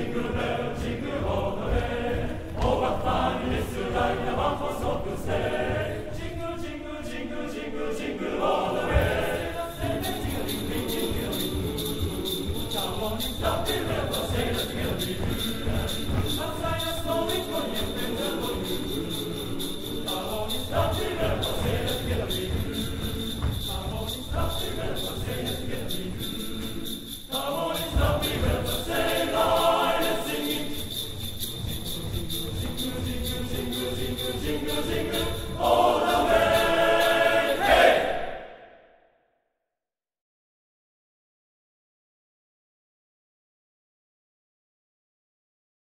Jingle bell, jingle all the way. Oh, what fun it is to in. Jingle, jingle, jingle, jingle, jingle all the way. Jingle, jingle, all